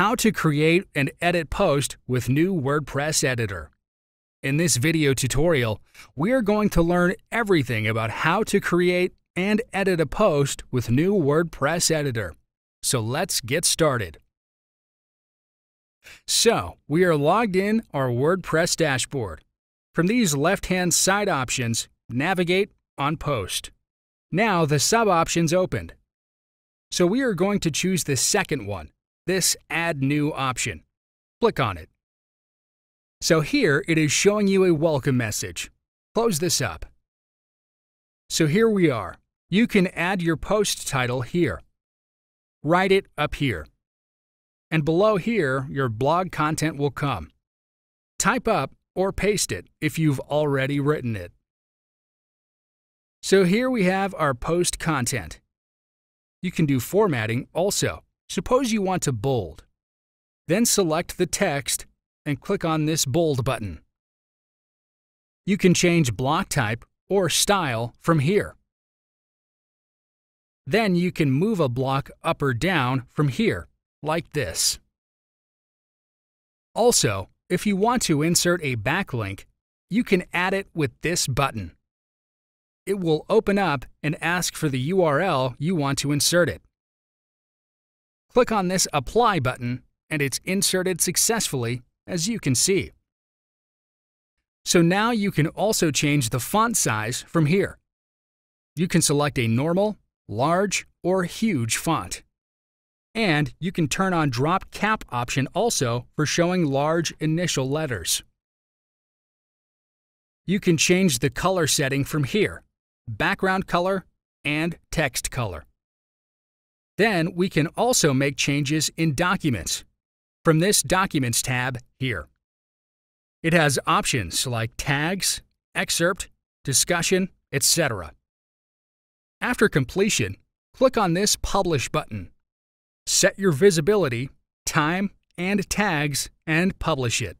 How to create and edit post with new WordPress editor. In this video tutorial, we are going to learn everything about how to create and edit a post with new WordPress editor. So let's get started. So, we are logged in our WordPress dashboard. From these left-hand side options, navigate on Post. Now the sub-options opened. So we are going to choose the second one, this Add New option. Click on it. So here it is showing you a welcome message. Close this up. So here we are. You can add your post title here. Write it up here. And below here, your blog content will come. Type up or paste it if you've already written it. So here we have our post content. You can do formatting also. Suppose you want to bold. Then select the text and click on this bold button. You can change block type or style from here. Then you can move a block up or down from here, like this. Also, if you want to insert a backlink, you can add it with this button. It will open up and ask for the URL you want to insert it. Click on this Apply button and it's inserted successfully, as you can see. So now you can also change the font size from here. You can select a normal, large, or huge font. And you can turn on drop cap option also for showing large initial letters. You can change the color setting from here, background color, and text color. Then we can also make changes in Documents from this Documents tab here. It has options like tags, excerpt, discussion, etc. After completion, click on this Publish button. Set your visibility, time, and tags, and publish it.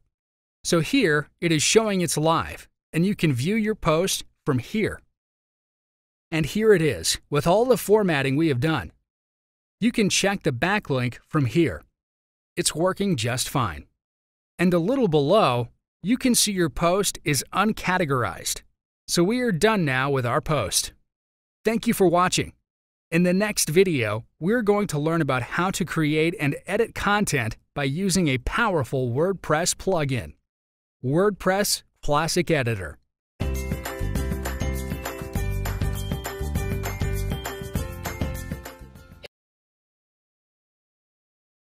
So here it is showing it's live, and you can view your post from here. And here it is, with all the formatting we have done. You can check the backlink from here. It's working just fine. And a little below, you can see your post is uncategorized. So we are done now with our post. Thank you for watching. In the next video, we're going to learn about how to create and edit content by using a powerful WordPress plugin. WordPress Classic Editor.